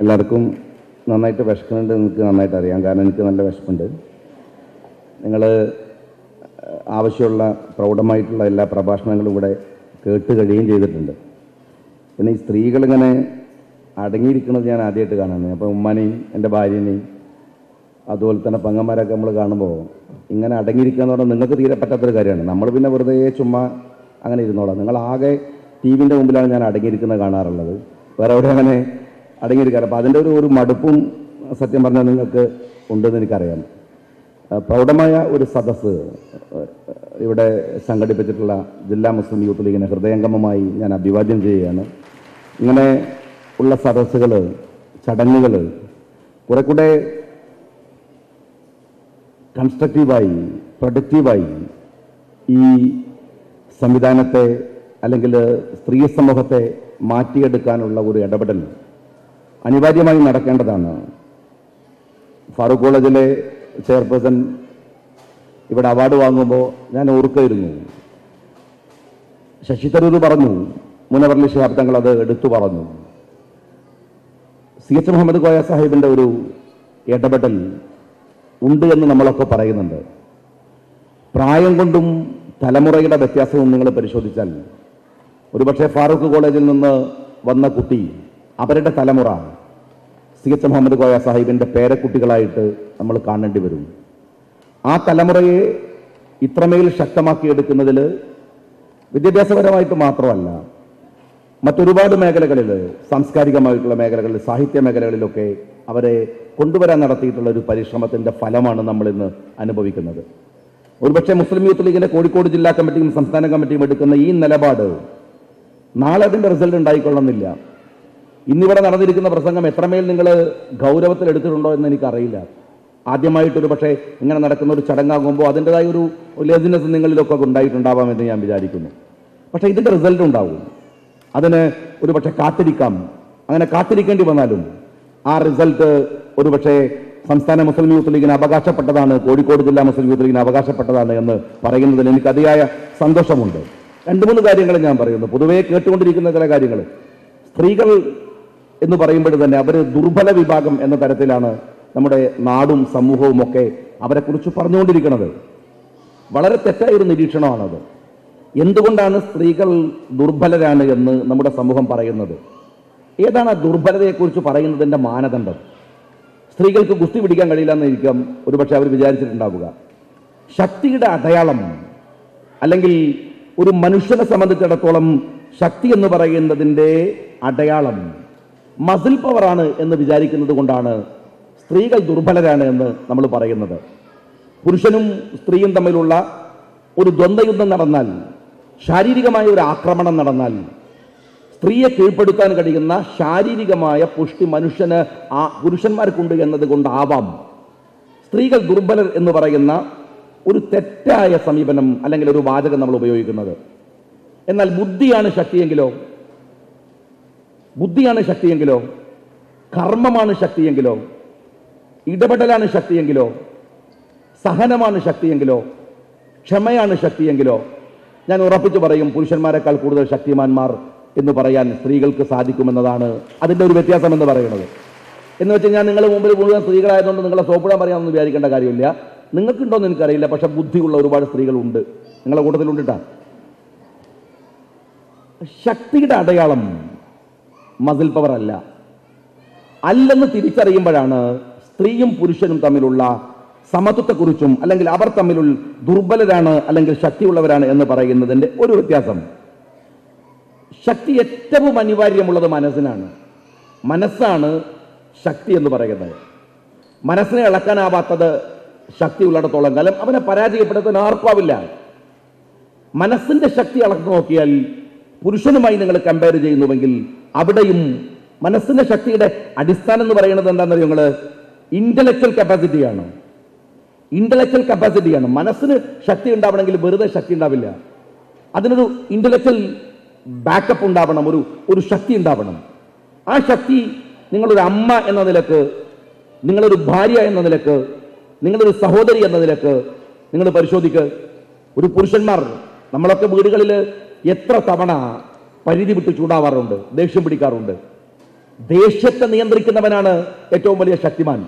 എല്ലാവർക്കും നന്നായിട്ട് വിശക്കുന്നുണ്ട് എനിക്ക് നന്നായിട്ട് അറിയാം. കാരണം എനിക്ക് നല്ല വിശപ്പുണ്ട്. നിങ്ങൾ ആവശ്യമുള്ള പ്രൗഢമായിട്ടുള്ള എല്ലാ പ്രഭാഷണങ്ങളും ഇവിടെ കേട്ട് കഴിയുകയും ചെയ്തിട്ടുണ്ട്. പിന്നെ ഈ സ്ത്രീകളിങ്ങനെ അടങ്ങിയിരിക്കുന്നത് ഞാൻ ആദ്യമായിട്ട് കാണുന്നത്. അപ്പോൾ ഉമ്മാനെയും എന്റെ ഭാര്യനെയും അതുപോലെ തന്നെ പങ്ങന്മാരൊക്കെ നമ്മൾ കാണുമ്പോൾ ഇങ്ങനെ അടങ്ങിയിരിക്കുക എന്ന് പറഞ്ഞാൽ നിങ്ങൾക്ക് തീരെ പറ്റാത്തൊരു കാര്യമാണ്. നമ്മൾ പിന്നെ വെറുതെ ചുമ്മാ അങ്ങനെ ഇരുന്നോളാം. നിങ്ങൾ ആകെ ടി വിന്റെ മുമ്പിലാണ് ഞാൻ അടങ്ങിയിരിക്കുന്നത് കാണാറുള്ളത്. വേറെ അവിടെ അങ്ങനെ അടങ്ങിയിരിക്കാറ്. അപ്പോൾ അതിന്റെ ഒരു ഒരു മടുപ്പും സത്യം പറഞ്ഞാൽ നിങ്ങൾക്ക് ഉണ്ടെന്ന് എനിക്കറിയാം. പ്രൗഢമായ ഒരു സദസ്സ് ഇവിടെ സംഘടിപ്പിച്ചിട്ടുള്ള ജില്ലാ മുസ്ലിം യൂത്ത് ലീഗിനെ ഹൃദയംഗമമായി ഞാൻ അഭിവാദ്യം ചെയ്യുകയാണ്. ഇങ്ങനെ ഉള്ള സദസ്സുകൾ ചടങ്ങുകൾ കുറെ കൂടെ കൺസ്ട്രക്റ്റീവായി പ്രൊഡക്റ്റീവായി ഈ സംവിധാനത്തെ അല്ലെങ്കിൽ സ്ത്രീ സമൂഹത്തെ മാറ്റിയെടുക്കാനുള്ള ഒരു ഇടപെടൽ അനിവാര്യമായി നടക്കേണ്ടതാണ്. ഫാറൂഖ് കോളേജിലെ ചെയർപേഴ്സൺ ഇവിടെ അവാർഡ് വാങ്ങുമ്പോൾ ഞാൻ ഓർക്കായിരുന്നു. ശശി തരൂർ പറഞ്ഞു മുനവർലി ശിഹാബ് തങ്ങൾ അത് എടുത്തു പറഞ്ഞു. സി എച്ച് മുഹമ്മദ് കോയ സാഹിബിന്റെ ഒരു ഇടപെടൽ ഉണ്ട് എന്ന് നമ്മളൊക്കെ പറയുന്നുണ്ട്. പ്രായം കൊണ്ടും തലമുറയുടെ വ്യത്യാസവും നിങ്ങൾ പരിശോധിച്ചാൽ ഒരുപക്ഷെ ഫാറൂഖ് കോളേജിൽ നിന്ന് വന്ന കുട്ടി അവരുടെ തലമുറ സി എച്ച് മുഹമ്മദ് ഗോയ സാഹിബിന്റെ പേരക്കുട്ടികളായിട്ട് നമ്മൾ കാണേണ്ടി വരും. ആ തലമുറയെ ഇത്രമേൽ ശക്തമാക്കിയെടുക്കുന്നതിൽ വിദ്യാഭ്യാസപരമായിട്ട് മാത്രമല്ല മറ്റൊരുപാട് മേഖലകളിൽ സാംസ്കാരികമായിട്ടുള്ള മേഖലകളിൽ സാഹിത്യ മേഖലകളിലൊക്കെ അവരെ കൊണ്ടുവരാൻ നടത്തിയിട്ടുള്ള ഒരു പരിശ്രമത്തിന്റെ ഫലമാണ് നമ്മളിന്ന് അനുഭവിക്കുന്നത്. ഒരുപക്ഷെ മുസ്ലിം യൂത്ത് ലീഗിന്റെ കോഴിക്കോട് ജില്ലാ കമ്മിറ്റിയും സംസ്ഥാന കമ്മിറ്റിയും എടുക്കുന്ന ഈ നിലപാട് നാളെ അതിന്റെ റിസൾട്ട് ഉണ്ടായിക്കൊള്ളുന്നില്ല ഇന്നിവിടെ നടന്നിരിക്കുന്ന പ്രസംഗം എത്രമേൽ നിങ്ങൾ ഗൗരവത്തിൽ എടുത്തിട്ടുണ്ടോ എന്ന് എനിക്കറിയില്ല. ആദ്യമായിട്ടൊരു പക്ഷേ ഇങ്ങനെ നടക്കുന്ന ഒരു ചടങ്ങാകുമ്പോൾ അതിന്റെതായ ഒരു ലേസിനെസ് നിങ്ങളിലൊക്കെ ഉണ്ടായിട്ടുണ്ടാവാമെന്ന് ഞാൻ വിചാരിക്കുന്നു. പക്ഷേ ഇതിന്റെ റിസൾട്ട് ഉണ്ടാവും. അതിന് ഒരു പക്ഷേ കാത്തിരിക്കാം. അങ്ങനെ കാത്തിരിക്കേണ്ടി വന്നാലും ആ റിസൾട്ട് ഒരു പക്ഷേ സംസ്ഥാന മുസ്ലിം യൂത്ത് ലീഗിന് അവകാശപ്പെട്ടതാണ് കോഴിക്കോട് ജില്ലാ മുസ്ലിം യൂത്ത് ലീഗിന് അവകാശപ്പെട്ടതാണ് എന്ന് പറയുന്നതിൽ എനിക്ക് അതിയായ സന്തോഷമുണ്ട്. രണ്ട് മൂന്ന് കാര്യങ്ങൾ ഞാൻ പറയുന്നു. പൊതുവേ കേട്ടുകൊണ്ടിരിക്കുന്ന ചില കാര്യങ്ങൾ. സ്ത്രീകൾ എന്ന് പറയുമ്പോൾ തന്നെ അവർ ദുർബല വിഭാഗം എന്ന തരത്തിലാണ് നമ്മുടെ നാടും സമൂഹവും ഒക്കെ അവരെക്കുറിച്ച് പറഞ്ഞുകൊണ്ടിരിക്കുന്നത്. വളരെ തെറ്റായ ഒരു നിരീക്ഷണമാണത്. എന്തുകൊണ്ടാണ് സ്ത്രീകൾ ദുർബലരാണ് എന്ന് നമ്മുടെ സമൂഹം പറയുന്നത്? ഏതാണ് ആ ദുർബലതയെക്കുറിച്ച് പറയുന്നതിന്റെ മാനദണ്ഡം? സ്ത്രീകൾക്ക് ഗുസ്തി പിടിക്കാൻ കഴിയില്ല എന്നിരിക്കാം ഒരുപക്ഷെ അവർ വിചാരിച്ചിട്ടുണ്ടാവുക. ശക്തിയുടെ അടയാളം അല്ലെങ്കിൽ ഒരു മനുഷ്യനെ സംബന്ധിച്ചിടത്തോളം ശക്തി എന്ന് പറയുന്നതിന്റെ അടയാളം മസിൽ പവറാണ് എന്ന് വിചാരിക്കുന്നത് കൊണ്ടാണ് സ്ത്രീകൾ ദുർബലരാണ് എന്ന് നമ്മൾ പറയുന്നത്. പുരുഷനും സ്ത്രീയും തമ്മിലുള്ള ഒരു ദ്വന്ദ്വയുദ്ധം നടന്നാൽ ശാരീരികമായ ഒരു ആക്രമണം നടന്നാൽ സ്ത്രീയെ കീഴ്പ്പെടുത്താൻ കഴിയുന്ന ശാരീരികമായ പുഷ്ടി മനുഷ്യന് ആ പുരുഷന്മാർക്കുണ്ട് എന്നത് കൊണ്ടാവാം. സ്ത്രീകൾ ദുർബലർ എന്ന് പറയുന്ന ഒരു തെറ്റായ സമീപനം അല്ലെങ്കിൽ ഒരു വാചകം നമ്മൾ ഉപയോഗിക്കുന്നത്. എന്നാൽ ബുദ്ധിയാണ് ശക്തിയെങ്കിലോ ബുദ്ധിയാണ് ശക്തിയെങ്കിലോ കർമ്മമാണ് ശക്തിയെങ്കിലോ ഇടപെടലാണ് ശക്തിയെങ്കിലോ സഹനമാണ് ശക്തിയെങ്കിലോ ക്ഷമയാണ് ശക്തിയെങ്കിലോ. ഞാൻ ഉറപ്പിച്ചു പറയും പുരുഷന്മാരെക്കാൾ കൂടുതൽ ശക്തിമാന്മാർ എന്ന് പറയാൻ സ്ത്രീകൾക്ക് സാധിക്കുമെന്നതാണ് അതിന്റെ ഒരു വ്യത്യാസം എന്ന് പറയുന്നത്. എന്ന് വെച്ചാൽ ഞാൻ നിങ്ങളുടെ മുമ്പിൽ മുഴുവൻ സ്ത്രീകളായതുകൊണ്ട് നിങ്ങളെ സോപ്പിടാൻ പറയാമെന്ന് വിചാരിക്കേണ്ട കാര്യമില്ല. നിങ്ങൾക്കുണ്ടോയെന്ന് എനിക്കറിയില്ല പക്ഷെ ബുദ്ധിയുള്ള ഒരുപാട് സ്ത്രീകളുണ്ട്. നിങ്ങളുടെ കൂട്ടത്തിലുണ്ടിട്ടാ? ശക്തിയുടെ അടയാളം മസിൽ പവർ അല്ല. അല്ലെന്ന് തിരിച്ചറിയുമ്പോഴാണ് സ്ത്രീയും പുരുഷനും തമ്മിലുള്ള സമത്വത്തെക്കുറിച്ചും അല്ലെങ്കിൽ അവർ തമ്മിൽ ദുർബലരാണ് അല്ലെങ്കിൽ ശക്തിയുള്ളവരാണ് എന്ന് പറയുന്നതിന്റെ ഒരു വ്യത്യാസം. ശക്തി ഏറ്റവും അനിവാര്യമുള്ളത് മനസ്സിനാണ്. മനസ്സാണ് ശക്തി എന്ന് പറയുന്നത്. മനസ്സിനെ ഇളക്കാനാവാത്തത് ശക്തി ഉള്ളിടത്തോളം കാലം അവനെ പരാജയപ്പെടുത്താൻ ആർക്കാവില്ല മനസ്സിന്റെ ശക്തി അളന്നു നോക്കിയാൽ പുരുഷനുമായി നിങ്ങൾ കമ്പയർ ചെയ്യുന്നുവെങ്കിൽ അവിടെയും മനസ്സിന്റെ ശക്തിയുടെ അടിസ്ഥാനം എന്ന് പറയുന്നത് എന്താണെന്നറിയോ നിങ്ങൾ ഇന്റലക്ച്വൽ കപ്പാസിറ്റിയാണ് ഇന്റലക്ച്വൽ കപ്പാസിറ്റിയാണ് മനസ്സിന് ശക്തി ഉണ്ടാവണമെങ്കിൽ വെറുതെ ശക്തി ഉണ്ടാവില്ല. അതിനൊരു ഇന്റലക്ച്വൽ ബാക്കപ്പ് ഉണ്ടാവണം ഒരു ഒരു ശക്തി ഉണ്ടാവണം. ആ ശക്തി നിങ്ങളൊരു അമ്മ എന്ന നിലയ്ക്ക് നിങ്ങളൊരു ഭാര്യ എന്ന നിലയ്ക്ക് നിങ്ങളൊരു സഹോദരി എന്ന നിലയ്ക്ക് നിങ്ങൾ പരിശോധിക്ക്. ഒരു പുരുഷന്മാർ നമ്മളൊക്കെ വീടുകളിൽ എത്ര തവണ പരിധി വിട്ട് ചൂടാവാറുണ്ട് ദേഷ്യം പിടിക്കാറുണ്ട്. ദേഷ്യത്തെ നിയന്ത്രിക്കുന്നവനാണ് ഏറ്റവും വലിയ ശക്തിമാൻ.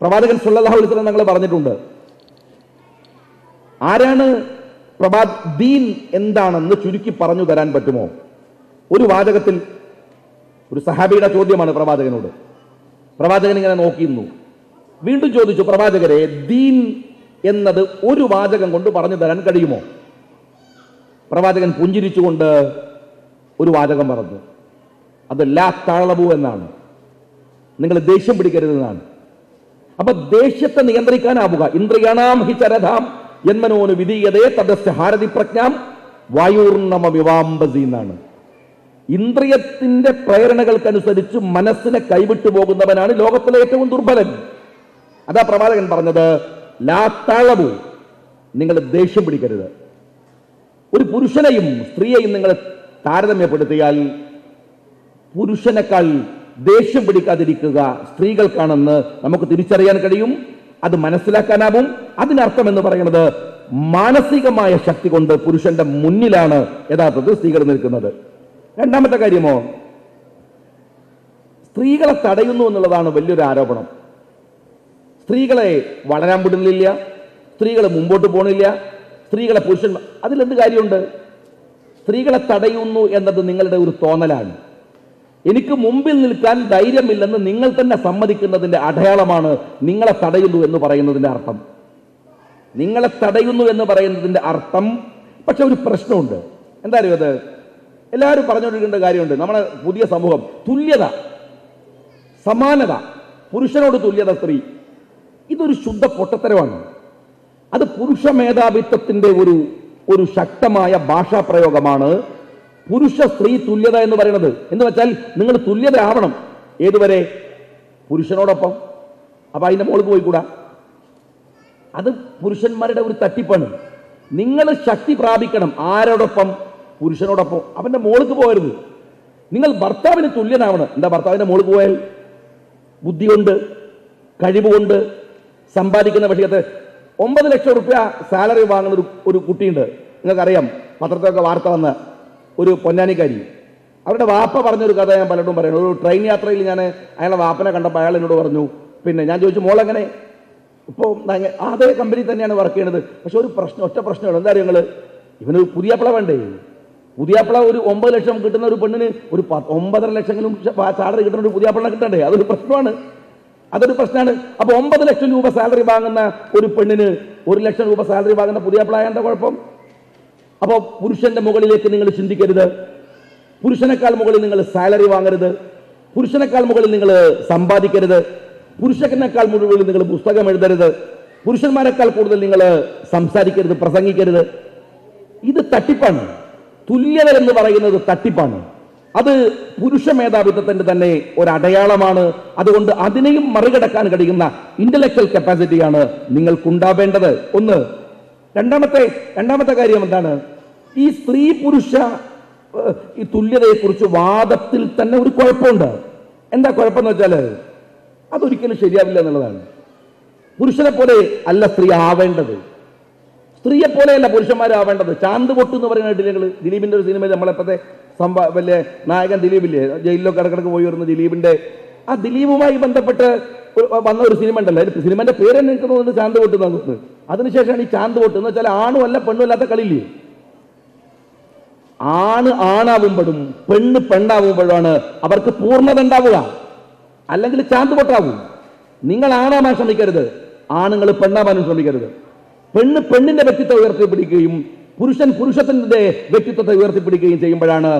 പ്രവാചകൻ സുല്ലാഹു ഞങ്ങൾ പറഞ്ഞിട്ടുണ്ട് ആരാണ് പ്രഭാ ദീൻ എന്താണെന്ന് ചുരുക്കി പറഞ്ഞു തരാൻ പറ്റുമോ? ഒരു വാചകത്തിൽ ഒരു സഹാബിയുടെ ചോദ്യമാണ് പ്രവാചകനോട്. പ്രവാചകൻ ഇങ്ങനെ നോക്കിയിരുന്നു. വീണ്ടും ചോദിച്ചു പ്രവാചകരെ ദീൻ എന്നത് ഒരു വാചകം കൊണ്ട് പറഞ്ഞു തരാൻ കഴിയുമോ? പ്രവാചകൻ പുഞ്ചിരിച്ചുകൊണ്ട് ഒരു വാചകം പറഞ്ഞു. അത് ലാ താളബു എന്നാണ്. നിങ്ങൾ ദേഷ്യം പിടിക്കരുതെന്നാണ് അപ്പൊ ദേഷ്യത്തെ നിയന്ത്രിക്കാനാവുക. ഇന്ദ്രിയണാം ഹി ചരധാം എന്മനോന് വിധീയതേ തദസ്യ ഹാരതി പ്രജ്ഞാം വായൂർണമ വിവാംബസി എന്നാണ്. ഇന്ദ്രിയത്തിന്റെ പ്രേരണകൾക്കനുസരിച്ച് മനസ്സിനെ കൈവിട്ടു പോകുന്നവനാണ് ലോകത്തിലെ ഏറ്റവും ദുർബലൻ. അതാ പ്രവാചകൻ പറഞ്ഞത് ലാ താളവു നിങ്ങൾ ദേഷ്യം പിടിക്കരുത്. ഒരു പുരുഷനെയും സ്ത്രീയെയും നിങ്ങൾ താരതമ്യപ്പെടുത്തിയാൽ പുരുഷനേക്കാൾ ദേഷ്യം പിടിക്കാതിരിക്കുക സ്ത്രീകൾക്കാണെന്ന് നമുക്ക് തിരിച്ചറിയാൻ കഴിയും. അത് മനസ്സിലാക്കാനാവും. അതിനർത്ഥം എന്ന് പറയുന്നത് മാനസികമായ ശക്തി കൊണ്ട് പുരുഷന്റെ മുന്നിലാണ് യഥാർത്ഥത്തിൽ സ്ത്രീകൾ നിൽക്കുന്നത്. രണ്ടാമത്തെ കാര്യമോ? സ്ത്രീകളെ തടയുന്നു എന്നുള്ളതാണ് വലിയൊരു ആരോപണം. സ്ത്രീകളെ വളരാൻ വിടുന്നില്ല. സ്ത്രീകൾ മുമ്പോട്ട് പോണില്ല. സ്ത്രീകളെ പുരുഷൻ അതിലെന്ത് കാര്യമുണ്ട്? സ്ത്രീകളെ തടയുന്നു എന്നത് നിങ്ങളുടെ ഒരു തോന്നലാണ്. എനിക്ക് മുമ്പിൽ നിൽക്കാൻ ധൈര്യമില്ലെന്ന് നിങ്ങൾ തന്നെ സമ്മതിക്കുന്നതിന്റെ അടയാളമാണ് നിങ്ങളെ തടയുന്നു എന്ന് പറയുന്നതിന്റെ അർത്ഥം. നിങ്ങളെ തടയുന്നു എന്ന് പറയുന്നതിന്റെ അർത്ഥം പക്ഷെ ഒരു പ്രശ്നമുണ്ട്. എന്താ അറിയോ അത്? എല്ലാവരും പറഞ്ഞുകൊണ്ടിരിക്കേണ്ട കാര്യമുണ്ട്. നമ്മുടെ പുതിയ സമൂഹം തുല്യത സമാനത പുരുഷനോട് തുല്യത സ്ത്രീ. ഇതൊരു ശുദ്ധ പൊട്ടത്തരമാണ്. അത് പുരുഷ മേധാവിത്വത്തിന്റെ ഒരു ഒരു ശക്തമായ ഭാഷാ പ്രയോഗമാണ് പുരുഷ സ്ത്രീ തുല്യത എന്ന് പറയുന്നത്. എന്ന് വെച്ചാൽ നിങ്ങൾ തുല്യത ആവണം ഏതുവരെ? പുരുഷനോടൊപ്പം. അപ്പൊ അതിന്റെ മുകളിൽ പോയിക്കൂടാ. അത് പുരുഷന്മാരുടെ ഒരു തട്ടിപ്പാണ്. നിങ്ങൾ ശക്തി പ്രാപിക്കണം. ആരോടൊപ്പം? പുരുഷനോടൊപ്പം. അവന്റെ മോൾക്ക് പോകരുത്. നിങ്ങൾ ഭർത്താവിന് തുല്യനാവണം. എന്താ ഭർത്താവിന്റെ മോൾക്ക് പോയാൽ? ബുദ്ധി കൊണ്ട് കഴിവ് കൊണ്ട് സമ്പാദിക്കുന്ന വിഷയത്ത് ഒമ്പത് ലക്ഷം റുപ്യ സാലറി വാങ്ങുന്ന ഒരു ഒരു കുട്ടിയുണ്ട്. നിങ്ങൾക്കറിയാം പത്രത്തിലൊക്കെ വാർത്ത വന്ന ഒരു പൊന്നാനിക്കാരി. അവരുടെ വാപ്പ പറഞ്ഞൊരു കഥ ഞാൻ പലരോടും പറയുന്നു. ഒരു ട്രെയിൻ യാത്രയിൽ ഞാൻ അയാളെ വാപ്പനെ കണ്ടപ്പോൾ അയാൾ എന്നോട് പറഞ്ഞു പിന്നെ ഞാൻ ചോദിച്ചു മോളെങ്ങനെ? ഇപ്പോൾ അതേ കമ്പനി തന്നെയാണ് വർക്ക് ചെയ്യുന്നത് പക്ഷെ ഒരു പ്രശ്നം ഒറ്റ പ്രശ്നമാണ് എന്താ നിങ്ങൾ ഇവന് പുതിയാപ്പിള വേണ്ടേ? പുതിയ അപ്പള ഒരു ഒമ്പത് ലക്ഷം കിട്ടുന്ന ഒരു പെണ്ണിന് ഒരു ഒമ്പതര ലക്ഷമെങ്കിലും സാലറി കിട്ടുന്ന ഒരു പുതിയ അപ്പള കിട്ടണ്ടേ? അതൊരു പ്രശ്നമാണ്. അതൊരു പ്രശ്നമാണ്. അപ്പൊ ഒമ്പത് ലക്ഷം രൂപ സാലറി വാങ്ങുന്ന ഒരു പെണ്ണിന് ഒരു ലക്ഷം രൂപ സാലറി വാങ്ങുന്ന പുതിയ എന്താ കുഴപ്പം? അപ്പോൾ പുരുഷന്റെ മുകളിലേക്ക് നിങ്ങൾ ചിന്തിക്കരുത്. പുരുഷനേക്കാൾ മുകളിൽ നിങ്ങൾ സാലറി വാങ്ങരുത്. പുരുഷനേക്കാൾ മുകളിൽ നിങ്ങൾ സമ്പാദിക്കരുത്. പുരുഷനേക്കാൾ മുകളിൽ നിങ്ങൾ പുസ്തകം എഴുതരുത്. പുരുഷന്മാരെക്കാൾ കൂടുതൽ നിങ്ങൾ സംസാരിക്കരുത് പ്രസംഗിക്കരുത്. ഇത് തട്ടിപ്പാണ്. തുല്യത എന്ന് പറയുന്നത് തട്ടിപ്പാണ്. അത് പുരുഷ മേധാവിത്വത്തിന്റെ തന്നെ ഒരു അടയാളമാണ് അതുകൊണ്ട് അതിനെയും മറികടക്കാൻ കഴിയുന്ന ഇന്റലക്ച്വൽ കപ്പാസിറ്റിയാണ് നിങ്ങൾക്കുണ്ടാവേണ്ടത്. ഒന്ന് രണ്ടാമത്തെ രണ്ടാമത്തെ കാര്യം എന്താണ്? ഈ സ്ത്രീ പുരുഷ ഈ തുല്യതയെക്കുറിച്ച് വാദത്തിൽ തന്നെ ഒരു കുഴപ്പമുണ്ട്. എന്താ കുഴപ്പമെന്ന് വെച്ചാൽ അതൊരിക്കലും ശരിയാവില്ല എന്നുള്ളതാണ്. പുരുഷനെ പോലെ അല്ല സ്ത്രീ ആവേണ്ടത്. സ്ത്രീയെ പോലെയല്ല പുരുഷന്മാരാവേണ്ടത്. ചാന്ത് പൊട്ട് എന്ന് പറയുന്ന കേട്ടില്ലേ ദിലീപിന്റെ ഒരു സിനിമയിൽ നമ്മളെപ്പോഴത്തെ സംഭ വലിയ നായകൻ ദിലീപില്ലേ? ജയിലിലൊക്കെ ഇടക്കിടക്ക് പോയി വരുന്ന ദിലീപിന്റെ. ആ ദിലീപുമായി ബന്ധപ്പെട്ട് വന്ന ഒരു സിനിമ ഉണ്ടല്ലോ. സിനിമന്റെ പേര് തന്നെ എനിക്ക് തോന്നുന്നത്? ചാന്ത് പൊട്ട് നോക്കുന്നത് അതിനുശേഷമാണ് ഈ ചാന്ത് പൊട്ട്. എന്ന് വെച്ചാൽ ആണും അല്ല പെണ്ണും അല്ലാത്ത കളിയില്ലേ? ആണ് ആണാവുമ്പോഴും പെണ്ണ് പെണ്ണാവുമ്പോഴാണ് അവർക്ക് പൂർണത ഉണ്ടാവുക. അല്ലെങ്കിൽ ചാന്ത് പൊട്ടാവും. നിങ്ങൾ ആണാവാൻ ശ്രമിക്കരുത്. ആണുങ്ങൾ പെണ്ണാവാനും ശ്രമിക്കരുത്. പെണ്ണ് പെണ്ണിന്റെ വ്യക്തിത്വം ഉയർത്തിപ്പിടിക്കുകയും പുരുഷൻ പുരുഷത്തിന്റെ വ്യക്തിത്വത്തെ ഉയർത്തിപ്പിടിക്കുകയും ചെയ്യുമ്പോഴാണ്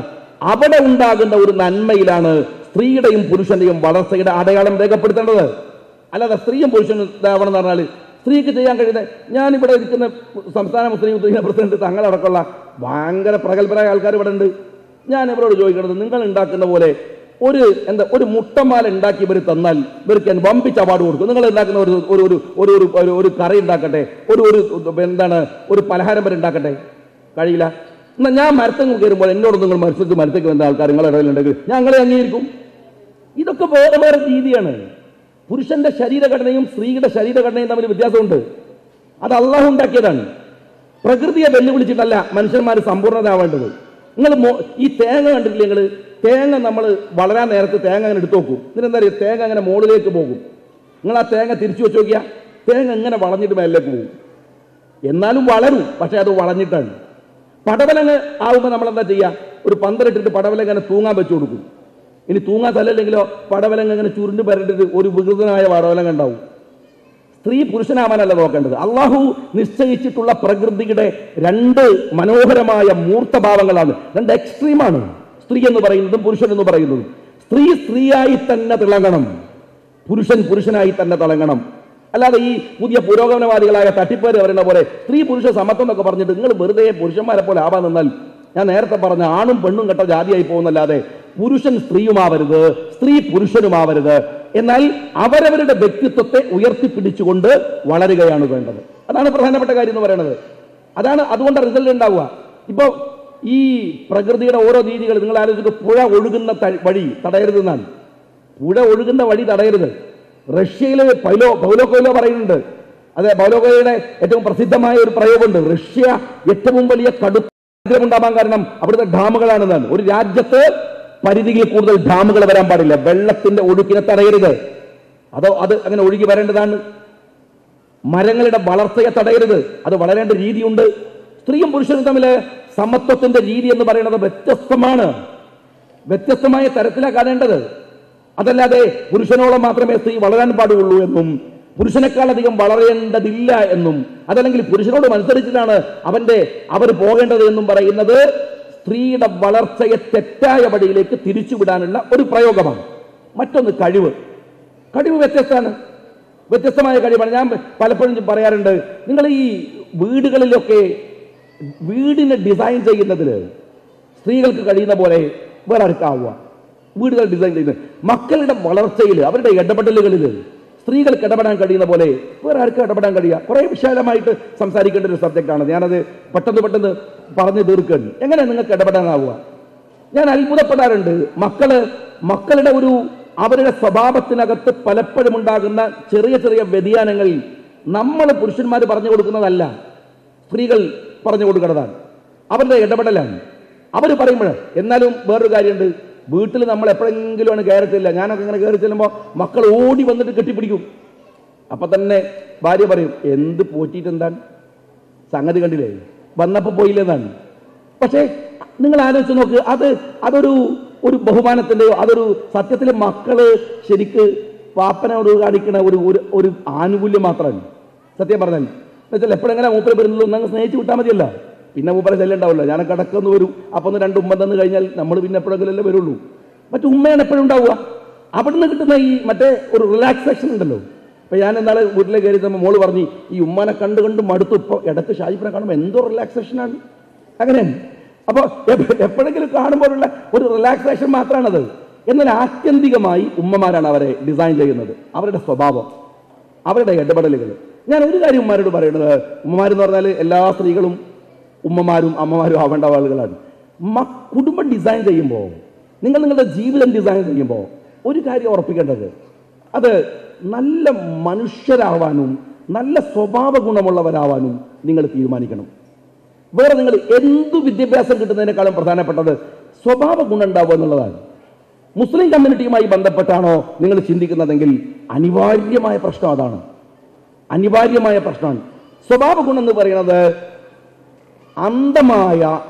അവിടെ ഉണ്ടാകുന്ന ഒരു നന്മയിലാണ് സ്ത്രീയുടെയും പുരുഷന്റെയും വളർച്ചയുടെ അടയാളം രേഖപ്പെടുത്തേണ്ടത്. അല്ലാതെ സ്ത്രീയും പുരുഷനും ഇതാവണം എന്ന് പറഞ്ഞാൽ സ്ത്രീക്ക് ചെയ്യാൻ കഴിയുന്ന ഞാനിവിടെ ഇരിക്കുന്ന സംസ്ഥാന മുസ്ലിം ഉദ്ദേശ പ്രസിഡന്റ് തങ്ങളടക്കമുള്ള ഭയങ്കര പ്രഗത്ഭരായ ആൾക്കാർ ഇവിടെ ഉണ്ട്. ഞാൻ ഇവരോട് ചോദിക്കണത് നിങ്ങൾ ഉണ്ടാക്കുന്ന പോലെ ഒരു എന്താ ഒരു മുട്ടമാല ഉണ്ടാക്കി ഇവർ തന്നാൽ ഇവർക്ക് ഞാൻ വമ്പിച്ച് അവാർഡ് കൊടുക്കും. നിങ്ങൾ ഉണ്ടാക്കുന്ന ഒരു ഒരു ഒരു ഒരു ഒരു ഒരു കറി ഉണ്ടാക്കട്ടെ? ഒരു ഒരു എന്താണ് ഒരു പലഹാരം വരെ ഉണ്ടാക്കട്ടെ? കഴിയില്ല. എന്നാൽ ഞാൻ മരത്തങ്ങൾ കയറുമ്പോൾ എന്നോട് നിങ്ങൾ മത്സ്യത്തിൽ മരത്തേക്ക് വന്ന ആൾക്കാർ നിങ്ങളുടെ ഇടയിലുണ്ടെങ്കിൽ ഞങ്ങളെ അംഗീകരിക്കും. ഇതൊക്കെ വേറെ വേറെ രീതിയാണ്. പുരുഷന്റെ ശരീരഘടനയും സ്ത്രീയുടെ ശരീരഘടനയും തമ്മിൽ വ്യത്യാസമുണ്ട്. അത് അള്ളാഹു ഉണ്ടാക്കിയതാണ്. പ്രകൃതിയെ വെല്ലുവിളിച്ചിട്ടല്ല മനുഷ്യന്മാർ സമ്പൂർണരാവേണ്ടത് നിങ്ങൾ ഈ തേങ്ങ കണ്ടിട്ടില്ലേ നിങ്ങൾ തേങ്ങ നമ്മൾ വളരാൻ നേരത്ത് തേങ്ങ അങ്ങനെ എടുത്തു നോക്കും. ഇതിനെന്താ പറയുക തേങ്ങ അങ്ങനെ മുകളിലേക്ക് പോകും. നിങ്ങൾ ആ തേങ്ങ തിരിച്ചു വെച്ച് നോക്കിയാൽ തേങ്ങ ഇങ്ങനെ വളഞ്ഞിട്ട് മേലേക്ക് പോകും. എന്നാലും വളരും പക്ഷേ അത് വളഞ്ഞിട്ടാണ്. പടവലങ്ങ് ആവുമ്പോൾ നമ്മൾ എന്താ ചെയ്യുക ഒരു പന്തലിട്ടിട്ട് പടവലങ്ങ അങ്ങനെ തൂങ്ങാൻ വെച്ചു കൊടുക്കും. ഇനി തൂങ്ങാൻ സ്ഥലമില്ലെങ്കിലോ പടവലങ്ങ അങ്ങനെ ചുരുണ്ട് പരട്ടിട്ട് ഒരു വികൃതനായ പടവലങ്ങ ഉണ്ടാവും. സ്ത്രീ പുരുഷനാവാനല്ല നോക്കേണ്ടത്. അള്ളാഹു നിശ്ചയിച്ചിട്ടുള്ള പ്രകൃതിയുടെ രണ്ട് മനോഹരമായ മൂർത്തഭാവങ്ങളാണ്. രണ്ട് എക്സ്ട്രീമാണ് സ്ത്രീ എന്ന് പറയുന്നതും പുരുഷൻ എന്ന് പറയുന്നതും. സ്ത്രീ സ്ത്രീയായി തന്നെ തിളങ്ങണം. പുരുഷൻ പുരുഷനായി തന്നെ തിളങ്ങണം. അല്ലാതെ ഈ പുതിയ പുരോഗമനവാദികളായ തട്ടിപ്പേര് പറയുന്ന പോലെ സ്ത്രീ പുരുഷ സമത്വം എന്നൊക്കെ പറഞ്ഞിട്ട് നിങ്ങൾ വെറുതെ പുരുഷന്മാരെ പോലെ ആവാൻ നിന്നാൽ ഞാൻ നേരത്തെ പറഞ്ഞ ആണും പെണ്ണും കെട്ട ജാതിയായി പോകുന്നല്ലാതെ പുരുഷൻ സ്ത്രീയുമാവരുത് സ്ത്രീ പുരുഷനുമാവരുത്. എന്നാൽ അവരവരുടെ വ്യക്തിത്വത്തെ ഉയർത്തിപ്പിടിച്ചുകൊണ്ട് വളരുകയാണ് വേണ്ടത്. അതാണ് പ്രധാനപ്പെട്ട കാര്യം എന്ന് പറയുന്നത് അതാണ് അതുകൊണ്ട് റിസൾട്ട് ഉണ്ടാവുക. ഇപ്പോൾ ഈ പ്രകൃതിയുടെ ഓരോ രീതികൾ നിങ്ങൾ ആലോചിക്കുക പുഴ ഒഴുകുന്ന വഴി തടയരുത് തടയരുതെന്നാണ്. പുഴ ഒഴുകുന്ന വഴി തടയരുത്. റഷ്യയിലെ പൗലോ പൗലോ കൊയിലോ പറയുന്നുണ്ട്. അതെ പൗലോ കൊയിലയുടെ ഏറ്റവും പ്രസിദ്ധമായ ഒരു പ്രയോഗമുണ്ട്. റഷ്യ ഏറ്റവും വലിയ കടുത്ത ഉണ്ടാവാൻ കാരണം അവിടുത്തെ ഡാമുകളാണെന്നാണ്. ഒരു രാജ്യത്ത് പരിധിയിൽ കൂടുതൽ ഡാമുകൾ വരാൻ പാടില്ല. വെള്ളത്തിന്റെ ഒഴുക്കിനെ തടയരുത്. അതോ അത് അങ്ങനെ ഒഴുകി വരേണ്ടതാണ്? മരങ്ങളുടെ വളർച്ചയെ തടയരുത്. അത് വളരേണ്ട രീതിയുണ്ട്. സ്ത്രീയും പുരുഷനും തമ്മിലെ സമത്വത്തിന്റെ രീതി എന്ന് പറയുന്നത് വ്യത്യസ്തമാണ്. വ്യത്യസ്തമായ തരത്തിലാണ് കാണേണ്ടത്. അതല്ലാതെ പുരുഷനോളം മാത്രമേ സ്ത്രീ വളരാൻ പാടുള്ളൂ എന്നും പുരുഷനേക്കാൾ അധികം വളരേണ്ടതില്ല എന്നും അതല്ലെങ്കിൽ പുരുഷനോട് മത്സരിച്ചിട്ടാണ് അവന്റെ അവർ പോകേണ്ടത് എന്നും പറയുന്നത് സ്ത്രീയുടെ വളർച്ചയെ തെറ്റായ വഴിയിലേക്ക് തിരിച്ചുവിടാനുള്ള ഒരു പ്രയോഗമാണ്. മറ്റൊന്ന് കഴിവ്. കഴിവ് വ്യത്യസ്തമാണ്. വ്യത്യസ്തമായ കഴിവാണ്. ഞാൻ പലപ്പോഴും പറയാറുണ്ട് നിങ്ങൾ ഈ വീടുകളിലൊക്കെ വീടിനെ ഡിസൈൻ ചെയ്യുന്നതിൽ സ്ത്രീകൾക്ക് കഴിയുന്ന പോലെ വേറെ ആർക്കാവുക? വീടുകൾ ഡിസൈൻ ചെയ്യുന്നത്. മക്കളുടെ വളർച്ചയിൽ അവരുടെ ഇടപെടലുകളിൽ സ്ത്രീകൾക്ക് ഇടപെടാൻ കഴിയുന്ന പോലെ വേറെ ആർക്കും ഇടപെടാൻ കഴിയുക കുറേ വിശാലമായിട്ട് സംസാരിക്കേണ്ട ഒരു സബ്ജക്റ്റാണ് ഞാനത് പെട്ടെന്ന് പെട്ടെന്ന് പറഞ്ഞു തീർക്കുന്നു എങ്ങനെ നിങ്ങൾക്ക് ഇടപെടാനാവുക? ഞാൻ അത്ഭുതപ്പെടാറുണ്ട്. മക്കൾ മക്കളുടെ ഒരു അവരുടെ സ്വഭാവത്തിനകത്ത് പലപ്പോഴും ഉണ്ടാകുന്ന ചെറിയ ചെറിയ വ്യതിയാനങ്ങൾ നമ്മൾ പുരുഷന്മാർ പറഞ്ഞു കൊടുക്കുന്നതല്ല. സ്ത്രീകൾ പറഞ്ഞു കൊടുക്കുന്നതാണ്. അവരുടെ ഇടപെടലാണ്. അവർ പറയുമ്പോൾ എന്നാലും വേറൊരു കാര്യമുണ്ട്. വീട്ടിൽ നമ്മൾ എപ്പോഴെങ്കിലും ആണ് കയറത്തില്ല ഞാനൊക്കെ ഇങ്ങനെ കയറി ചെല്ലുമ്പോൾ മക്കൾ ഓടി വന്നിട്ട് കെട്ടിപ്പിടിക്കും. അപ്പം തന്നെ ഭാര്യ പറയും എന്ത് പോറ്റിയിട്ട് എന്താണ്? സംഗതി കണ്ടില്ലേ? വന്നപ്പോൾ പോയില്ലെന്നാണ് പക്ഷേ നിങ്ങൾ ആലോചിച്ച് നോക്ക് അത് അതൊരു ഒരു ബഹുമാനത്തിന്റെയോ അതൊരു സത്യത്തിൽ മക്കൾ ശരിക്ക് പാപ്പനോട് കാണിക്കുന്ന ഒരു ഒരു ആനുകൂല്യം മാത്രമാണ് സത്യം പറഞ്ഞാൽ. എന്നുവെച്ചാൽ എപ്പോഴെങ്ങനെ മൂപ്പര് വരുന്നുള്ളൂ ഒന്നങ്ങ് സ്നേഹിച്ച് വിട്ടാൽ മതിയല്ല. പിന്നെ മൂപ്പരെ ശല്യം ഉണ്ടാവില്ല. ഞാൻ കിടക്കുന്നു വരും. അപ്പൊ ഒന്ന് രണ്ട് ഉമ്മ തന്നു കഴിഞ്ഞാൽ നമ്മൾ പിന്നെ എപ്പോഴെങ്കിലും അല്ലേ വരുള്ളൂ. മറ്റു ഉമ്മയാണ് എപ്പോഴും ഉണ്ടാവുക. അവിടുന്ന് കിട്ടുന്ന ഈ മറ്റേ ഒരു റിലാക്സേഷൻ ഉണ്ടല്ലോ. അപ്പൊ ഞാൻ എന്നാൽ വീട്ടിലെ കയറി തന്നെ മോൾ പറഞ്ഞു ഈ ഉമ്മാനെ കണ്ട് കണ്ട് മടുത്തു. ഇപ്പൊ ഇടത്ത് ഷാജിപ്പിനെ കാണുമ്പോൾ എന്തോ റിലാക്സേഷനാണ് അങ്ങനെ. അപ്പോൾ എപ്പോഴെങ്കിലും കാണുമ്പോഴുള്ള ഒരു റിലാക്സേഷൻ മാത്രമാണത് എന്നാൽ ആത്യന്തികമായി ഉമ്മമാരാണ് അവരെ ഡിസൈൻ ചെയ്യുന്നത്. അവരുടെ സ്വഭാവം. അവരുടെ ഇടപെടലുകൾ. ഞാൻ ഒരു കാര്യം ഉമ്മമാരോട് പറയുന്നത് ഉമ്മമാരെന്ന് പറഞ്ഞാൽ എല്ലാ സ്ത്രീകളും ഉമ്മമാരും അമ്മമാരും ആവേണ്ട ആളുകളാണ്. കുടുംബം ഡിസൈൻ ചെയ്യുമ്പോൾ നിങ്ങൾ നിങ്ങളുടെ ജീവിതം ഡിസൈൻ ചെയ്യുമ്പോൾ ഒരു കാര്യം ഉറപ്പിക്കേണ്ടത് അത് നല്ല മനുഷ്യരാവാനും നല്ല സ്വഭാവ ഗുണമുള്ളവരാവാനും നിങ്ങൾ തീരുമാനിക്കണം. വേറെ നിങ്ങൾ എന്തു വിദ്യാഭ്യാസം കിട്ടുന്നതിനേക്കാളും പ്രധാനപ്പെട്ടത് സ്വഭാവ ഗുണം ഉണ്ടാവുക എന്നുള്ളതാണ്. മുസ്ലിം കമ്മ്യൂണിറ്റിയുമായി ബന്ധപ്പെട്ടാണോ നിങ്ങൾ ചിന്തിക്കുന്നതെങ്കിൽ അനിവാര്യമായ പ്രശ്നം അതാണ്. അനിവാര്യമായ പ്രശ്നമാണ്. സ്വഭാവ ഗുണം എന്ന് പറയുന്നത് അന്ധമായ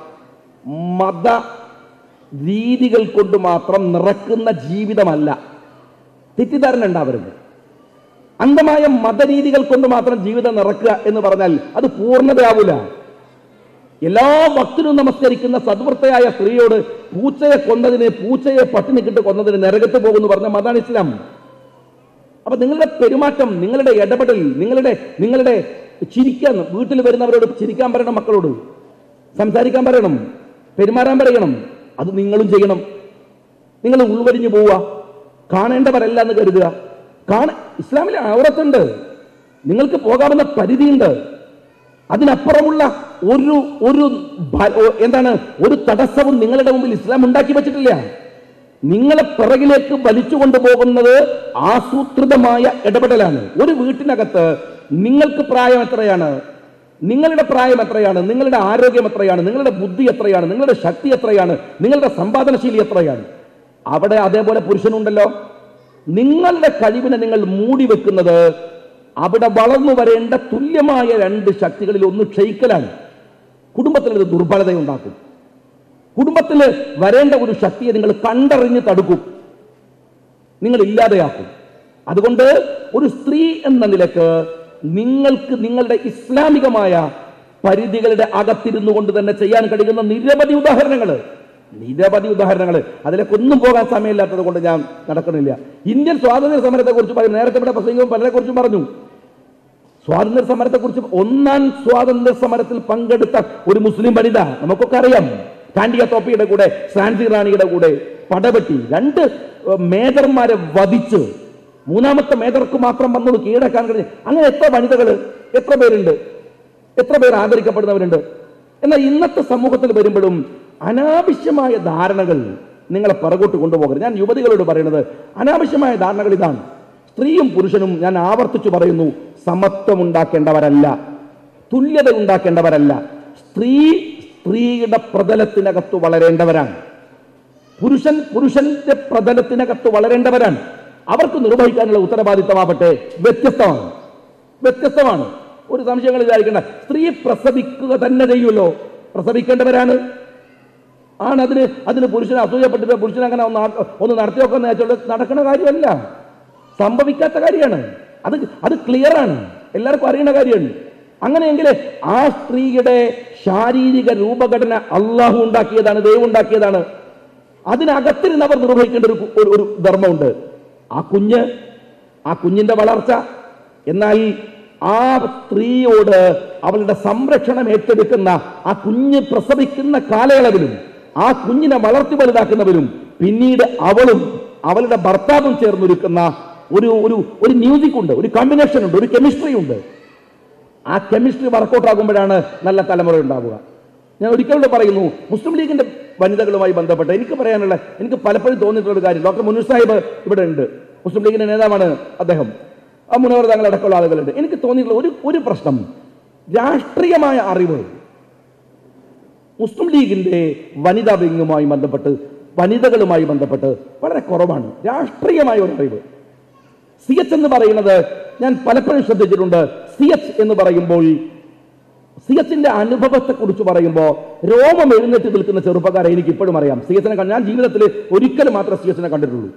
മത രീതികൾ കൊണ്ട് മാത്രം നിറക്കുന്ന ജീവിതമല്ല. തെറ്റിദ്ധാരണ ഉണ്ടാവരുത്. അന്ധമായ മതരീതികൾ കൊണ്ട് മാത്രം ജീവിതം നിറക്കുക എന്ന് പറഞ്ഞാൽ അത് പൂർണതയാവില്ല എല്ലാ ഭക്തനും നമസ്കരിക്കുന്ന സദ്വൃത്തയായ സ്ത്രീയോട് പൂച്ചയെ കൊന്നതിന് പൂച്ചയെ പട്ടിണിക്കിട്ട് കൊന്നതിന് നരകത്ത് പോകുമെന്ന് പറഞ്ഞ മതാണ് ഇസ്ലാം. അപ്പൊ നിങ്ങളുടെ പെരുമാറ്റം നിങ്ങളുടെ ഇടപെടൽ നിങ്ങളുടെ നിങ്ങളുടെ ചിരിക്കാൻ വീട്ടിൽ വരുന്നവരോട് ചിരിക്കാൻ പറയണം മക്കളോട്. സംസാരിക്കാൻ പറയണം പെരുമാറാൻ പറയണം അത് നിങ്ങളും ചെയ്യണം. നിങ്ങൾ ഉൾവരിഞ്ഞു പോവുക. കാണേണ്ടവരല്ല എന്ന് കരുതുക. കാണ ഇസ്ലാമിലെ ഔറത്തുണ്ട് നിങ്ങൾക്ക് പോകാവുന്ന പരിധിയുണ്ട്. അതിനപ്പുറമുള്ള ഒരു ഒരു എന്താണ് ഒരു തടസ്സവും നിങ്ങളുടെ മുമ്പിൽ ഇസ്ലാം ഉണ്ടാക്കി വെച്ചിട്ടില്ല. നിങ്ങളെ പിറകിലേക്ക് വലിച്ചു കൊണ്ടുപോകുന്നത് ആസൂത്രിതമായ ഇടപെടലാണ്. ഒരു വീട്ടിനകത്ത് നിങ്ങൾക്ക് പ്രായം എത്രയാണ്? നിങ്ങളുടെ പ്രായം എത്രയാണ്? നിങ്ങളുടെ ആരോഗ്യം എത്രയാണ്? നിങ്ങളുടെ ബുദ്ധി എത്രയാണ്? നിങ്ങളുടെ ശക്തി എത്രയാണ്? നിങ്ങളുടെ സമ്പാദനശീലി എത്രയാണ്? അവിടെ അതേപോലെ പുരുഷനുണ്ടല്ലോ. നിങ്ങളുടെ കഴിവിനെ നിങ്ങൾ മൂടി വെക്കുന്നത് അവിടെ വളർന്നു വരേണ്ട തുല്യമായ രണ്ട് ശക്തികളിൽ ഒന്ന് ക്ഷയിക്കലാണ്. കുടുംബത്തിൽ ഒരു ദുർബലതയുണ്ടാക്കും. കുടുംബത്തിൽ വരേണ്ട ഒരു ശക്തിയെ നിങ്ങൾ കണ്ടറിഞ്ഞ് തടുക്കും. നിങ്ങൾ ഇല്ലാതെയാക്കും. അതുകൊണ്ട് ഒരു സ്ത്രീ എന്ന നിലയ്ക്ക് നിങ്ങൾക്ക് നിങ്ങളുടെ ഇസ്ലാമികമായ പരിധികളുടെ അകത്തിരുന്നു കൊണ്ട് തന്നെ ചെയ്യാൻ കഴിയുന്ന നിരവധി ഉദാഹരണങ്ങൾ. നിരവധി ഉദാഹരണങ്ങൾ. അതിലേക്ക് ഒന്നും പോകാൻ സമയമില്ലാത്തത് കൊണ്ട് ഞാൻ നടക്കുന്നില്ല. ഇന്ത്യൻ സ്വാതന്ത്ര്യ സമരത്തെ കുറിച്ച് പറയും. നേരത്തെ ഇവിടെ പ്രസംഗവും പലരെ കുറിച്ചും പറഞ്ഞു. സ്വാതന്ത്ര്യ സമരത്തെ കുറിച്ച് ഒന്നാം സ്വാതന്ത്ര്യ സമരത്തിൽ പങ്കെടുത്ത ഒരു മുസ്ലിം വനിത നമുക്കൊക്കെ അറിയാം. കാണ്ടിയ തോപ്പിയുടെ കൂടെ സാൻസി റാണിയുടെ കൂടെ പടവെട്ടി രണ്ട് മേജർമാരെ വധിച്ച് മൂന്നാമത്തെ മേജർക്ക് മാത്രം വന്നത് കീഴടക്കാൻ കഴിഞ്ഞു. അങ്ങനെ എത്ര വനിതകൾ എത്ര പേരുണ്ട്? എത്ര പേർ ആദരിക്കപ്പെടുന്നവരുണ്ട്? എന്നാൽ ഇന്നത്തെ സമൂഹത്തിൽ വരുമ്പോഴും അനാവശ്യമായ ധാരണകൾ നിങ്ങളെ പിറകോട്ട് കൊണ്ടുപോകരുത്. ഞാൻ യുവതികളോട് പറയുന്നത് അനാവശ്യമായ ധാരണകൾ ഇതാണ്. സ്ത്രീയും പുരുഷനും ഞാൻ ആവർത്തിച്ചു പറയുന്നു സമത്വം ഉണ്ടാക്കേണ്ടവരല്ല തുല്യത ഉണ്ടാക്കേണ്ടവരല്ല സ്ത്രീ സ്ത്രീയുടെ പ്രതലത്തിനകത്ത് വളരേണ്ടവരാണ്. പുരുഷൻ പുരുഷന്റെ പ്രതലത്തിനകത്ത് വളരേണ്ടവരാണ്. അവർക്ക് നിർവഹിക്കാനുള്ള ഉത്തരവാദിത്തമാവട്ടെ വ്യത്യസ്തമാണ്. വ്യത്യസ്തമാണ്. ഒരു സംശയങ്ങൾ വിചാരിക്കേണ്ട. സ്ത്രീ പ്രസവിക്കുക തന്നെ ചെയ്യുമല്ലോ. പ്രസവിക്കേണ്ടവരാണ്. ആണ് അതിന് അതിന് പുരുഷനെ അസൂയപ്പെട്ടിട്ട് പുരുഷൻ അങ്ങനെ ഒന്ന് ഒന്ന് നടത്തി നോക്കാന്ന് നടക്കുന്ന കാര്യമല്ല. സംഭവിക്കാത്ത കാര്യമാണ്. അത് അത് ക്ലിയർ ആണ്. എല്ലാവർക്കും അറിയുന്ന കാര്യമാണ്. അങ്ങനെയെങ്കിൽ ആ സ്ത്രീയുടെ ശാരീരിക രൂപഘടന അള്ളാഹു ഉണ്ടാക്കിയതാണ് ദൈവം ഉണ്ടാക്കിയതാണ്. അതിനകത്തിരുന്ന് അവർ നിർവഹിക്കേണ്ട ഒരു- ഒരു ധർമ്മമുണ്ട്. ആ കുഞ്ഞ് ആ കുഞ്ഞിന്റെ വളർച്ച. എന്നാൽ ആ സ്ത്രീയോട് അവളുടെ സംരക്ഷണം ഏറ്റെടുക്കുന്ന ആ കുഞ്ഞ് പ്രസവിക്കുന്ന കാലയളവിലും ആ കുഞ്ഞിനെ വളർത്തി വലുതാക്കുന്നവരും പിന്നീട് അവളും അവളുടെ ഭർത്താവും ചേർന്നൊരുക്കുന്ന ഒരു ഒരു ഒരു മ്യൂസിക് ഉണ്ട് ഒരു കോമ്പിനേഷൻ ഉണ്ട് ഒരു കെമിസ്ട്രി ഉണ്ട്. ആ കെമിസ്ട്രി വർക്കൗട്ട് ആകുമ്പോഴാണ് നല്ല തലമുറ ഉണ്ടാവുക. ഞാൻ ഒരിക്കലും പറയുന്നു മുസ്ലിം ലീഗിന്റെ വനിതകളുമായി ബന്ധപ്പെട്ട്. എനിക്ക് പറയാനുള്ള എനിക്ക് പലപ്പോഴും തോന്നിയിട്ടുള്ള ഒരു കാര്യം. ഡോക്ടർ മുനു സാഹിബ് ഇവിടെ ഉണ്ട്. മുസ്ലിം ലീഗിന്റെ നേതാവാണ് അദ്ദേഹം. ആ മുനവർ തങ്ങളടക്കമുള്ള ആളുകളുണ്ട്. എനിക്ക് തോന്നിയിട്ടുള്ള ഒരു ഒരു പ്രശ്നം. രാഷ്ട്രീയമായ അറിവ്. മുസ്ലിം ലീഗിന്റെ വനിതാ വിങ്ങുമായി ബന്ധപ്പെട്ട് വനിതകളുമായി ബന്ധപ്പെട്ട് വളരെ കുറവാണ്. രാഷ്ട്രീയമായ ഒരു അറിവ്. സി എച്ച് എന്ന് പറയുന്നത് ഞാൻ പലപ്പോഴും ശ്രദ്ധിച്ചിട്ടുണ്ട്. സി എച്ച് എന്ന് പറയുമ്പോൾ സി അനുഭവത്തെക്കുറിച്ച് അനുഭവത്തെ കുറിച്ച് പറയുമ്പോൾ രോമം എഴുന്നേറ്റ് നിൽക്കുന്ന ചെറുപ്പക്കാരെ എനിക്ക് ഇപ്പോഴും അറിയാം. സി കണ്ട് ഞാൻ ജീവിതത്തിൽ ഒരിക്കലും മാത്രം സി എച്ചിനെ കണ്ടിട്ടുള്ളൂ.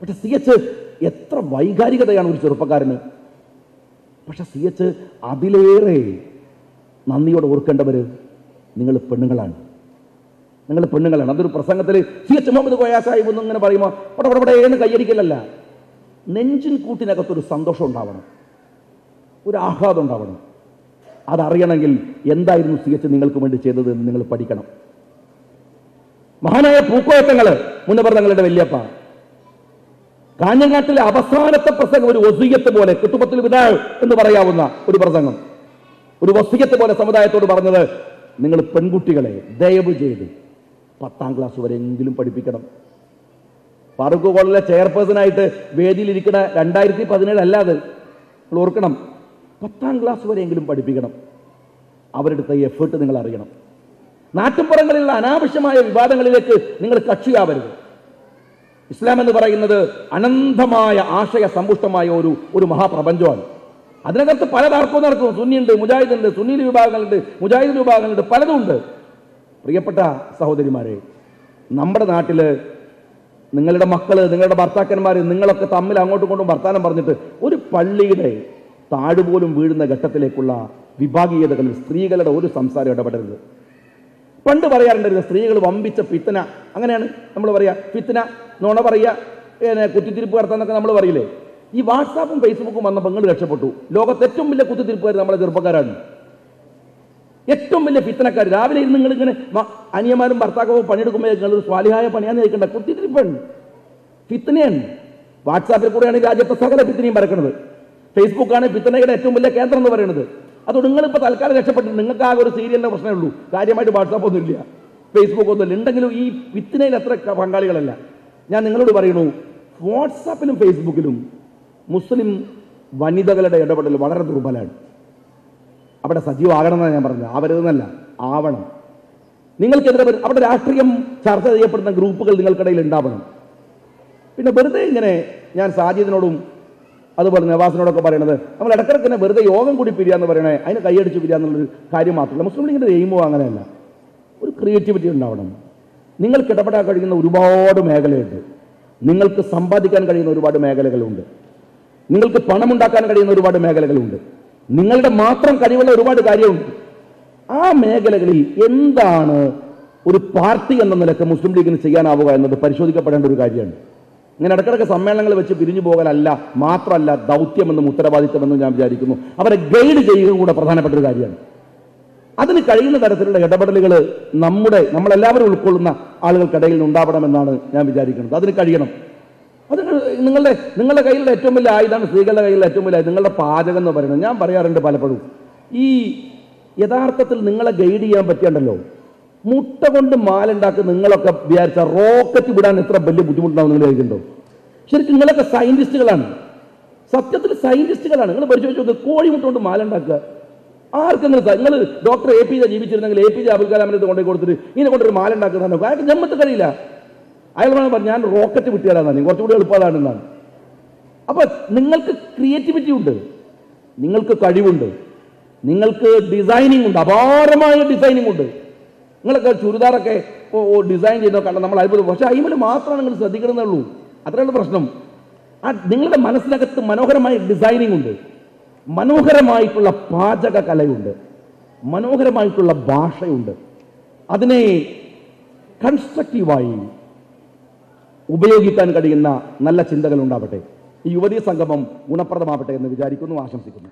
പക്ഷെ സി എച്ച് എത്ര വൈകാരികതയാണ് ഒരു ചെറുപ്പക്കാരന്. പക്ഷെ സി എച്ച് അതിലേറെ നന്ദിയോടെ ഓർക്കേണ്ടവര് നിങ്ങൾ പെണ്ണുങ്ങളാണ്. നിങ്ങൾ പെണ്ണുങ്ങളാണ്. അതൊരു പ്രസംഗത്തിൽ സി എച്ച് മുഹമ്മദ് കോയ ഇങ്ങനെ പറയുമ്പോൾ പട പട ഏന്ന് കയ്യടിക്കലല്ല നെഞ്ചിൻ കൂട്ടിനകത്തൊരു സന്തോഷം ഉണ്ടാവണം. ഒരു ആഹ്ലാദം ഉണ്ടാവണം. അതറിയണമെങ്കിൽ എന്തായിരുന്നു സി എച്ച് നിങ്ങൾക്ക് വേണ്ടി ചെയ്തത് എന്ന് നിങ്ങൾ പഠിക്കണം. മഹാനായ പൂക്കോട്ടങ്ങൾ മുന്നവർ തങ്ങളുടെ വല്യപ്പ. കാഞ്ഞങ്ങാട്ടിലെ അവസാനത്തെ പ്രസംഗം ഒരു വസീയത്ത് പോലെ കുത്തുബത്തിൽ വിതാ എന്ന് പറയാവുന്ന ഒരു പ്രസംഗം. ഒരു വസീയത്ത് പോലെ സമുദായത്തോട് പറഞ്ഞത് നിങ്ങൾ പെൺകുട്ടികളെ ദയവ് ചെയ്ത് പത്താം ക്ലാസ് വരെ എങ്കിലും പഠിപ്പിക്കണം. ഫാറൂഖ് കോളേജിലെ ചെയർപേഴ്സണായിട്ട് വേദിയിലിരിക്കുന്ന രണ്ടായിരത്തി പതിനേഴ് അല്ലാതെ ഓർക്കണം പത്താം ക്ലാസ് വരെയെങ്കിലും പഠിപ്പിക്കണം. അവരെടുത്ത എഫേർട്ട് നിങ്ങൾ അറിയണം. നാട്ടുപുറങ്ങളിലുള്ള അനാവശ്യമായ വിവാദങ്ങളിലേക്ക് നിങ്ങൾ കക്ഷിയാവരുത്. ഇസ്ലാം എന്ന് പറയുന്നത് അനന്തമായ ആശയ സമ്പുഷ്ടമായ ഒരു ഒരു മഹാപ്രപഞ്ചമാണ്. അതിനകത്ത് പല തർക്കവും നടക്കും. സുന്നിയുണ്ട് മുജാഹിദുണ്ട് സുന്നി വിഭാഗങ്ങളുണ്ട് മുജാഹിദ് വിഭാഗങ്ങളുണ്ട് പലതും ഉണ്ട്. പ്രിയപ്പെട്ട സഹോദരിമാരെ നമ്മുടെ നാട്ടിൽ നിങ്ങളുടെ മക്കൾ നിങ്ങളുടെ ഭർത്താക്കന്മാർ നിങ്ങളൊക്കെ തമ്മിൽ അങ്ങോട്ടും ഇങ്ങോട്ടും വർത്താനം പറഞ്ഞിട്ട് ഒരു പള്ളിയുടെ താഴുപോലും വീഴുന്ന ഘട്ടത്തിലേക്കുള്ള വിഭാഗീയതകളിൽ സ്ത്രീകളുടെ ഒരു സംസാരം ഇടപെടരുത്. പണ്ട് പറയാറുണ്ടായിരുന്നു സ്ത്രീകൾ വമ്പിച്ച പിത്തന അങ്ങനെയാണ് നമ്മൾ പറയുക പിത്തന നുണ പറയുക പിന്നെ കുത്തിത്തിരിപ്പ് നടത്താന്നൊക്കെ നമ്മൾ പറയില്ലേ? ഈ വാട്സാപ്പും ഫേസ്ബുക്കും വന്ന പെങ്ങൾ രക്ഷപ്പെട്ടു. ലോകത്ത് ഏറ്റവും വലിയ കുത്തിത്തിരിപ്പുകാർ നമ്മളെ ചെറുപ്പക്കാരാണ്. ഏറ്റവും വലിയ പിത്തനക്കാർ രാവിലെ ഇരുന്ന് നിങ്ങൾ ഇങ്ങനെ അനിയന്മാരും ഭർത്താക്കവും പണിയെടുക്കുമ്പോൾ നിങ്ങൾ ഒരു സ്വാലിഹായ പണിയാന്ന് ചോദിക്കണ്ട. കുത്തിത്തിരിപ്പാണ്. ഫിത്തനയാണ് വാട്സാപ്പിൽ കൂടെയാണ് രാജ്യത്തെ സകല ഫിത്തനയും പരക്കുന്നത്. ഫേസ്ബുക്കാണ് പിത്തനയുടെ ഏറ്റവും വലിയ കേന്ദ്രം എന്ന് പറയുന്നത്. അതുകൊണ്ട് നിങ്ങളിപ്പോൾ തൽക്കാലം രക്ഷപ്പെട്ടു നിങ്ങൾക്ക് ആകെ ഒരു സീരിയലിന്റെ പ്രശ്നമേ ഉള്ളൂ. കാര്യമായിട്ട് വാട്സാപ്പ് ഒന്നും ഇല്ല. ഫേസ്ബുക്ക് ഒന്നും ഇല്ല. ഉണ്ടെങ്കിലും ഈ പിത്തനയിൽ അത്ര പങ്കാളികളല്ല. ഞാൻ നിങ്ങളോട് പറയുന്നു വാട്സാപ്പിലും ഫേസ്ബുക്കിലും മുസ്ലിം വനിതകളുടെ ഇടപെടൽ വളരെ ദുർബലമാണ്. അവിടെ സജീവമാകണമെന്നാണ് ഞാൻ പറഞ്ഞത്. ആവരുതെന്നല്ല ആവണം. നിങ്ങൾക്കെതിരെ അവിടെ രാഷ്ട്രീയം ചർച്ച ചെയ്യപ്പെടുന്ന ഗ്രൂപ്പുകൾ നിങ്ങൾക്കിടയിൽ ഉണ്ടാവണം. പിന്നെ വെറുതെ ഇങ്ങനെ ഞാൻ സാജിദിനോടും അതുപോലെ നവാസിനോടൊക്കെ പറയണത് നമ്മൾ ഇടക്കിടക്ക് തന്നെ വെറുതെ യോഗം കൂടി പിരിയാന്ന് പറയണേ അതിന് കൈയടിച്ച് പിരിയാന്നുള്ളൊരു കാര്യം മാത്രമല്ല. മുസ്ലിം ലീഗിന്റെ എയിമോ അങ്ങനെയല്ല. ഒരു ക്രിയേറ്റിവിറ്റി ഉണ്ടാവണം. നിങ്ങൾക്ക് ഇടപെടാൻ കഴിയുന്ന ഒരുപാട് മേഖലയുണ്ട്. നിങ്ങൾക്ക് സമ്പാദിക്കാൻ കഴിയുന്ന ഒരുപാട് മേഖലകളുണ്ട്. നിങ്ങൾക്ക് പണമുണ്ടാക്കാൻ കഴിയുന്ന ഒരുപാട് മേഖലകളുണ്ട്. നിങ്ങളുടെ മാത്രം കഴിവുള്ള ഒരുപാട് കാര്യമുണ്ട്. ആ മേഖലകളിൽ എന്താണ് ഒരു പാർട്ടി എന്ന നിലയ്ക്ക് മുസ്ലിം ലീഗിന് ചെയ്യാനാവുക എന്നത് പരിശോധിക്കപ്പെടേണ്ട ഒരു കാര്യമാണ് ഇങ്ങനെ ഇടക്കിടക്ക് സമ്മേളനങ്ങൾ വെച്ച് പിരിഞ്ഞു പോകലല്ല മാത്രമല്ല ദൗത്യമെന്നും ഉത്തരവാദിത്തമെന്നും ഞാൻ വിചാരിക്കുന്നു. അവരെ ഗൈഡ് ചെയ്യുക കൂടെ പ്രധാനപ്പെട്ട ഒരു കാര്യമാണ്. അതിന് കഴിയുന്ന തരത്തിലുള്ള ഇടപെടലുകൾ നമ്മുടെ നമ്മളെല്ലാവരും ഉൾക്കൊള്ളുന്ന ആളുകൾക്കിടയിൽ ഉണ്ടാവണമെന്നാണ് ഞാൻ വിചാരിക്കുന്നത്. അതിന് കഴിയണം. അത് നിങ്ങളുടെ നിങ്ങളുടെ കയ്യിലുള്ള ഏറ്റവും വലിയ ആയുധമാണ് സ്ത്രീകളുടെ കയ്യിലുള്ള ഏറ്റവും വലിയ നിങ്ങളുടെ പാചകം എന്ന് പറയുന്നത് ഞാൻ പറയാറുണ്ട് പലപ്പോഴും. ഈ യഥാർത്ഥത്തിൽ നിങ്ങളെ ഗൈഡ് ചെയ്യാൻ പറ്റിയുണ്ടല്ലോ? മുട്ട കൊണ്ട് മാലുണ്ടാക്കി നിങ്ങളൊക്കെ വിചാരിച്ച റോക്കറ്റ് വിടാൻ എത്ര വലിയ ബുദ്ധിമുട്ടുണ്ടാവും നിങ്ങൾ വിചാരിക്കുന്നുണ്ടോ ശരിക്കും നിങ്ങളൊക്കെ സയന്റിസ്റ്റുകളാണ് സത്യത്തിൽ സയന്റിസ്റ്റുകളാണ് നിങ്ങൾ പരിശോധിച്ച് നോക്ക് കോഴി മുട്ട കൊണ്ട് മാലുണ്ടാക്കുക. ആർക്കെങ്കിലും നിങ്ങൾ ഡോക്ടർ എ പി ജെ ജീവിച്ചിരുന്നെങ്കിൽ എ പി ജെ അബുൽ കലാമിനെ കൊണ്ടുപോയി കൊടുത്തിട്ട് ഇതിനെ കൊണ്ടൊരു മാലുണ്ടാക്കുന്ന അയാൾക്ക് ജമ്മത്ത് കഴിയില്ല അയാൾ വേണം പറഞ്ഞു ഞാൻ റോക്കറ്റ് വിട്ടുതരാന്നാണ് കുറച്ചുകൂടി എളുപ്പമാണെന്നാണ് അപ്പൊ നിങ്ങൾക്ക് ക്രിയേറ്റിവിറ്റി ഉണ്ട്. നിങ്ങൾക്ക് കഴിവുണ്ട്. നിങ്ങൾക്ക് ഡിസൈനിങ് ഉണ്ട്. അപാരമായ ഡിസൈനിങ് ഉണ്ട്. നിങ്ങളൊക്കെ ചുരിദാറൊക്കെ ഡിസൈൻ ചെയ്യുന്ന കണ്ട നമ്മൾ അത്ഭുതം. പക്ഷേ അയിമൽ മാത്രമാണ് നിങ്ങൾ ശ്രദ്ധിക്കണമെന്നുള്ളൂ. അത്രയുള്ള പ്രശ്നം. ആ നിങ്ങളുടെ മനസ്സിനകത്ത് മനോഹരമായ ഡിസൈനിങ് ഉണ്ട്. മനോഹരമായിട്ടുള്ള പാചക കലയുണ്ട്. മനോഹരമായിട്ടുള്ള ഭാഷയുണ്ട്. അതിനെ കൺസ്ട്രക്റ്റീവായി ഉപയോഗിക്കാൻ കഴിയുന്ന നല്ല ചിന്തകൾ ഉണ്ടാവട്ടെ. ഈ യുവതീ സംഗമം ഗുണപ്രദമാവട്ടെ എന്ന് വിചാരിക്കുന്നു ആശംസിക്കുന്നു.